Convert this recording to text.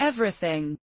everything